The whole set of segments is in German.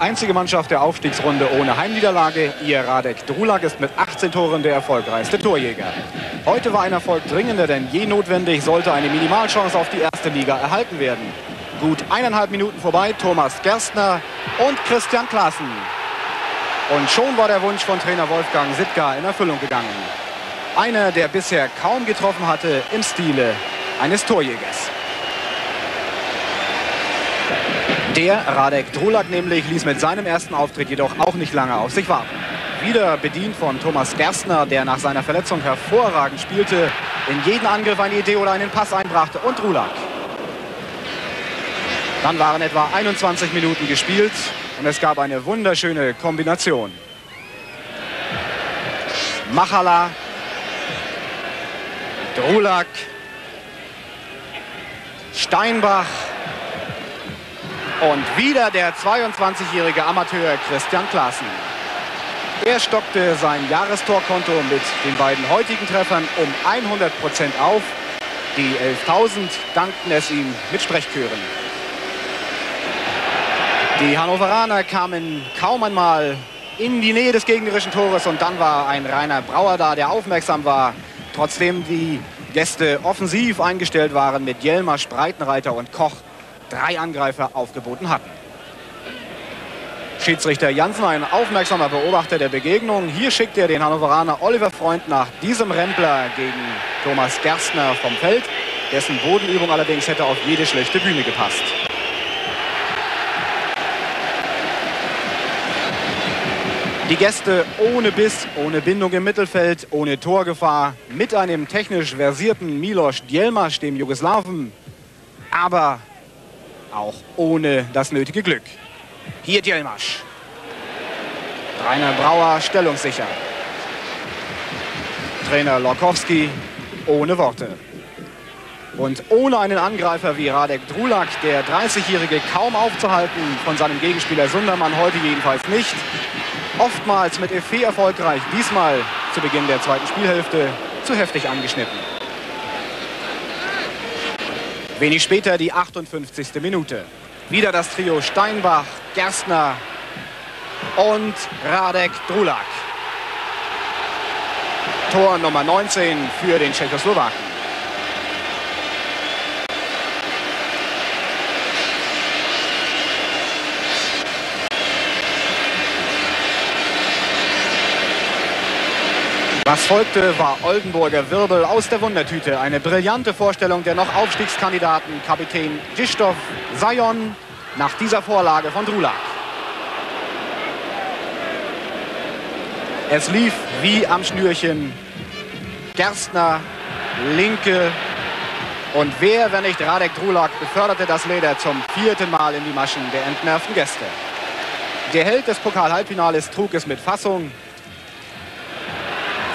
Einzige Mannschaft der Aufstiegsrunde ohne Heimniederlage. Ihr Radek Drulak ist mit 18 Toren der erfolgreichste Torjäger. Heute war ein Erfolg dringender denn je notwendig, sollte eine Minimalchance auf die erste Liga erhalten werden. Gut eineinhalb Minuten vorbei, Thomas Gerstner und Christian Klaassen. Und schon war der Wunsch von Trainer Wolfgang Sitka in Erfüllung gegangen. Einer, der bisher kaum getroffen hatte im Stile eines Torjägers. Der Radek Drulak nämlich ließ mit seinem ersten Auftritt jedoch auch nicht lange auf sich warten. Wieder bedient von Thomas Gerstner, der nach seiner Verletzung hervorragend spielte, in jeden Angriff eine Idee oder einen Pass einbrachte und Drulak. Dann waren etwa 21 Minuten gespielt und es gab eine wunderschöne Kombination. Machala, Drulak, Steinbach und wieder der 22-jährige Amateur Christian Klaassen. Er stockte sein Jahrestorkonto mit den beiden heutigen Treffern um 100 Prozent auf. Die 11.000 dankten es ihm mit Sprechchören. Die Hannoveraner kamen kaum einmal in die Nähe des gegnerischen Tores und dann war ein Rainer Brauer da, der aufmerksam war. Trotzdem die Gäste offensiv eingestellt waren mit Jelmer, Spreitenreiter und Koch drei Angreifer aufgeboten hatten. Schiedsrichter Janssen, ein aufmerksamer Beobachter der Begegnung. Hier schickt er den Hannoveraner Oliver Freund nach diesem Rempler gegen Thomas Gerstner vom Feld. Dessen Bodenübung allerdings hätte auf jede schlechte Bühne gepasst. Die Gäste ohne Biss, ohne Bindung im Mittelfeld, ohne Torgefahr, mit einem technisch versierten Milos Djelmasch, dem Jugoslawen, aber auch ohne das nötige Glück. Hier Djelmasch. Rainer Brauer stellungssicher. Trainer Lokowski ohne Worte. Und ohne einen Angreifer wie Radek Drulak, der 30-Jährige kaum aufzuhalten, von seinem Gegenspieler Sundermann heute jedenfalls nicht. Oftmals mit Effet erfolgreich, diesmal zu Beginn der zweiten Spielhälfte zu heftig angeschnitten. Wenig später die 58. Minute. Wieder das Trio Steinbach, Gerstner und Radek Drulak. Tor Nummer 19 für den Tschechoslowaken. Was folgte, war Oldenburger Wirbel aus der Wundertüte. Eine brillante Vorstellung der noch Aufstiegskandidaten Kapitän Gischtov Sayon nach dieser Vorlage von Drulak. Es lief wie am Schnürchen. Gerstner, Linke und wer, wenn nicht Radek Drulak, beförderte das Leder zum vierten Mal in die Maschen der entnervten Gäste. Der Held des Pokal-Halbfinales trug es mit Fassung.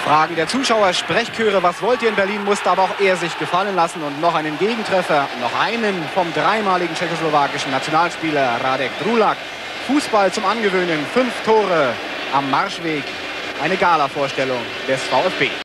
Fragen der Zuschauer, Sprechchöre, was wollt ihr in Berlin, musste aber auch er sich gefallen lassen und noch einen Gegentreffer, noch einen vom dreimaligen tschechoslowakischen Nationalspieler Radek Drulak. Fußball zum Angewöhnen, fünf Tore am Marschweg, eine Gala-Vorstellung des VfB.